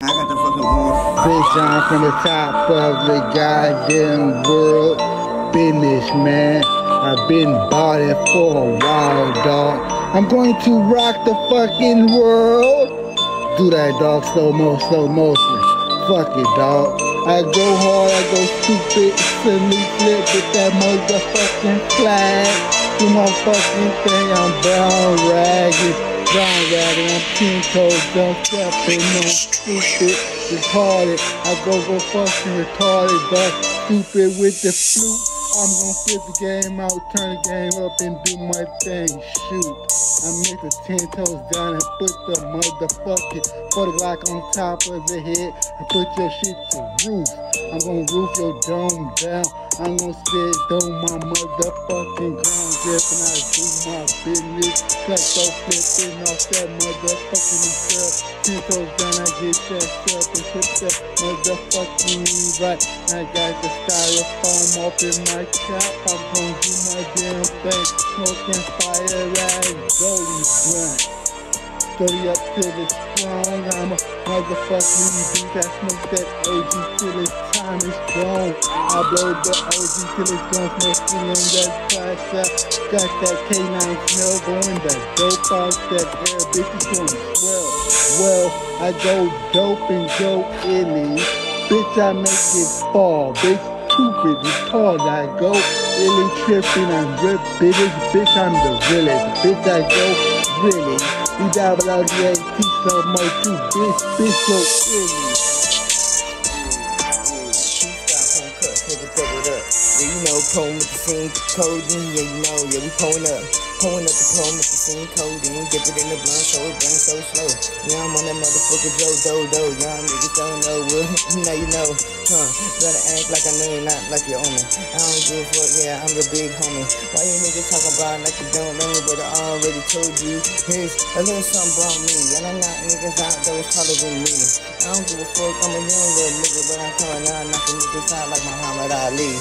I got the fucking one. Bitch, I'm from the top of the goddamn world. Business, man. I've been bought it for a while, dog. I'm going to rock the fucking world. Do that, dog. Slow mo, slow motion. Fuck it, dog. I go hard, I go stupid, salute flip with that motherfucking flag. Do my fucking thing, I'm brown ragged. Brown ragged, I'm ten toes, dumb stepping on stupid, retarded. I go go fucking retarded, but stupid with the flute. I'm gonna flip the game out, turn the game up and do my thing. Shoot. I make the ten toes down and put the motherfucking 40 Glock on top of the head and put your shit to roof. I'm gonna roof your dome down. I'm gonna sit on my motherfucking ground grip and I do my business. Cut so flipping off that motherfucking stuff. Toes down, I get that stuff and put that motherfucking right. I got the styrofoam up in my cap. I'm gonna do my damn thing. Smoking fire ass goalie blunt. Study up till it's I'm a motherfucking beat that smoke that OG till its time is gone. I blow the OG till it's gone. Smoking in that class out. Got that K9 smell going. That dope out that air. Bitch is going swell. Well, I go dope and go illy. Bitch, I make it fall. Bitch, stupid, retarded. I go really tripping. I'm rip biggest. Bitch, I'm the realest. Bitch, I go really. You die without the AT so much too, bitch, bitch, so illy. Yeah, you know, pulling with the same coding. Yeah, you know, yeah, we pulling up. Pulling up the pole with the same coding. We dip it in the blunt, so it's running so slow. Yeah, I'm on that motherfucker Joe Do Do. Y'all niggas don't know. Well, now you know. Huh, better act like I know you, not like you own me. I don't give a fuck, yeah, I'm the big homie. Why you niggas talk about it like you don't know me, but I already told you. Here's a little something about me, and I'm not niggas out those taller than me. I don't give a fuck, I'm a young little nigga, but I'm coming out knocking niggas out like Muhammad Ali.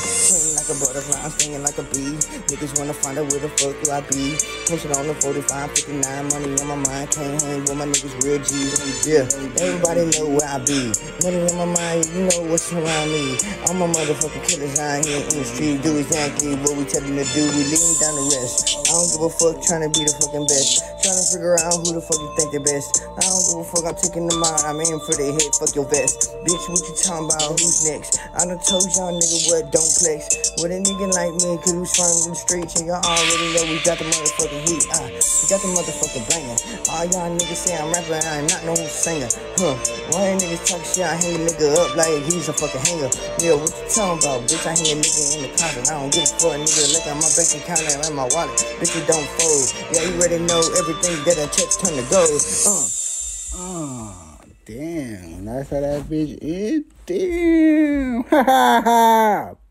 A butterfly, I'm stinging like a bee. Niggas wanna find out where the fuck do I be. Pushing on the 45, 59, money on my mind, can't hang with my niggas real G's. Yeah, everybody know where I be. Money on my mind, you know what's around me. I'm a motherfucking killers out here in the street. Do exactly what we tell them to do. We lean down the rest. I don't give a fuck trying to be the fucking best. Trying to figure out who the fuck you think the best. I don't give a fuck, I'm taking them out. I'm aiming for the head. Fuck your vest. Bitch, what you talking about? Who's next? I done told y'all nigga what, don't flex. With a nigga like me, cause we from the streets and y'all already know we got the motherfucking heat. Uh, got the motherfucking banger. All y'all niggas say I'm rapping, I am not no singer. Huh? Why ain't niggas talk shit? I hang a nigga up like he's a fucking hanger. Yeah, what you talking about? Bitch, I hang a nigga in the closet. I don't give a fuck, nigga. Look at my bank account and my wallet. Bitch, it don't fold. Yeah, you already know everything that I touch turn to gold. Uh. Oh, damn. That's how that bitch is. Damn. Ha ha ha.